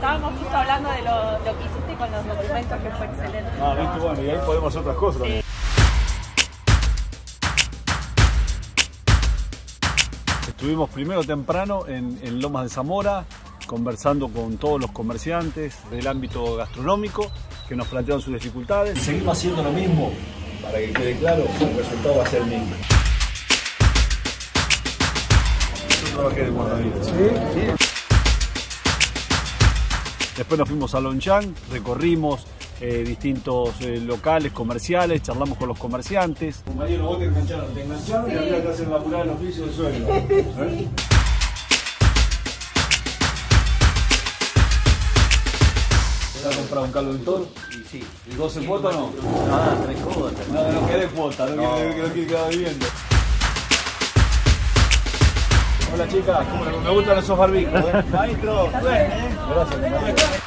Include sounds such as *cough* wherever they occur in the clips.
estábamos justo hablando de lo, lo que hiciste con los documentos, que fue excelente. Ah, viste, bueno, y ahí podemos hacer otras cosas también. Estuvimos primero temprano en, en Lomas de Zamora, conversando con todos los comerciantes del ámbito gastronómico que nos plantearon sus dificultades. Seguimos haciendo lo mismo, para que quede claro, el resultado va a ser el mismo. Yo trabajé de guardavidas. Después nos fuimos a Lonchang, recorrimos eh, distintos eh, locales comerciales, charlamos con los comerciantes. Compañero, vos te engancharon, te engancharon y había que hacer la apurada del oficio del suelo. ¿eh? ¿Te has comprado un caldo de toro? Y sí. ¿Y 12 cuotas o no? Ah, tres cuotas. No, no querés cuota, no, No. quiere quedar viviendo. Hola chicas, ¿cómo le- me gustan esos barbijos, ¿eh? *laughs* Maestro, Gracias.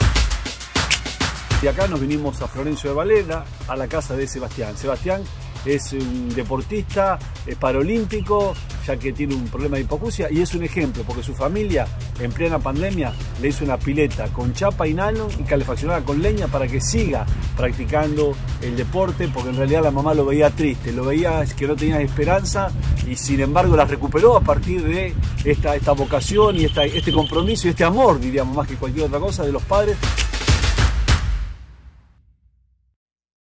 Y acá nos vinimos a Florencio de Valera, a la casa de Sebastián. Sebastián es un deportista eh, paralímpico, ya que tiene un problema de hipoacusia y es un ejemplo, porque su familia en plena pandemia le hizo una pileta con chapa y nylon y calefaccionada con leña para que siga practicando el deporte, porque en realidad la mamá lo veía triste, lo veía que no tenía esperanza y sin embargo la recuperó a partir de esta, esta vocación y esta, este compromiso y este amor, diríamos más que cualquier otra cosa, de los padres.